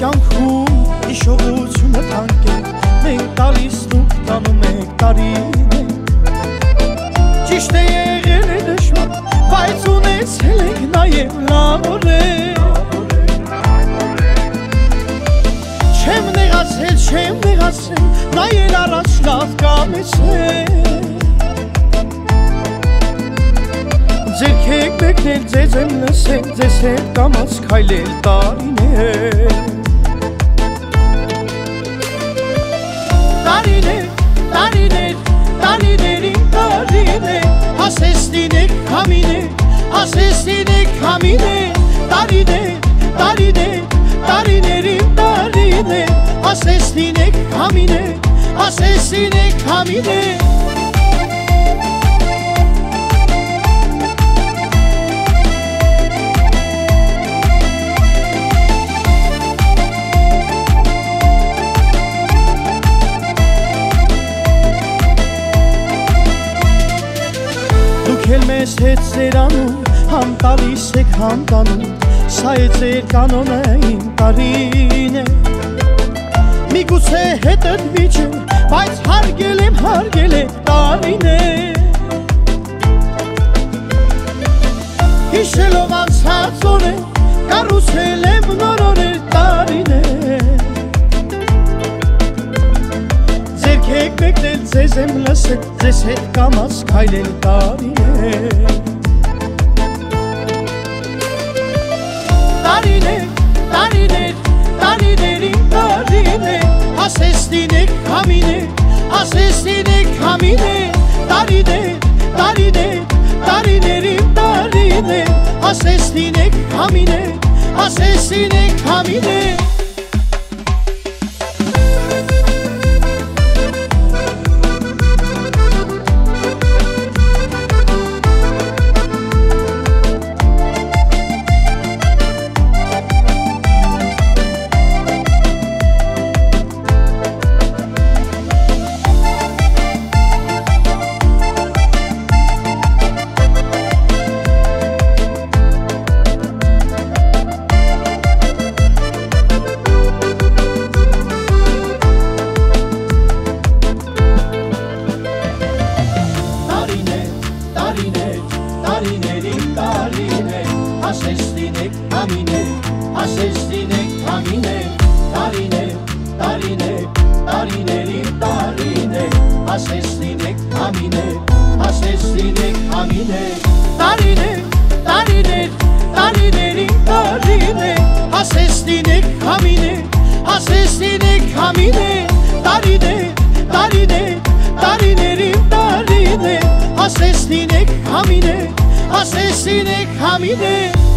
կյանքում հիշողությունը թանկ է Մենք տալիս դուք տանում եք տարին Չիշտ է եղել է դժվար, բայց ունեցել եք նաև լավ Չեմ նեղացել, չեմ նեղացել, նա եր առաջ լավ կամեցել ձեր կեք մեկնել, ձեզ եմ լսել, ձեզ հետ կամաց քայլել տարիներ հասես լինեք համիներ Տարիներ, տարիներ, տարիներին տարիներ Հասես լինեք համիներ, հասես լինեք համիներ Դուք էլ մեզ հետ ծերանում, համ տալիս եք համ տանում, սա է ձեր կանոնը իմ տարին է։ Միգուցե հետըտ վիճեմ, բայց հարգել եմ, հարգել է տարին է։ Հիշելով անցած օր է, կարուսել եմ նորորել տարին է։ Ձեր քեք մեկնել, ձեզ եմ լսել, ձեզ հետ կամաց քայլել տարին է։ հասես լինեք համիներ, հասես լինեք համիներ, տարիներ, տարիներ, տարիներին տարիներ, հասես լինեք ասես լինեք համիներ, տարիներ, տարիներ, տարիներին տարիներ, ասես լինեք համիներ, ասես լինեք համիներ, տարիներ, տարիներ, տարիներին տարիներ, ասես լինեք համիներ, ասես լինեք համիներ, տարիներ, տարիներ, տարիներին տարիներ, ասես լինեք համիներ, ասես լինեք համիներ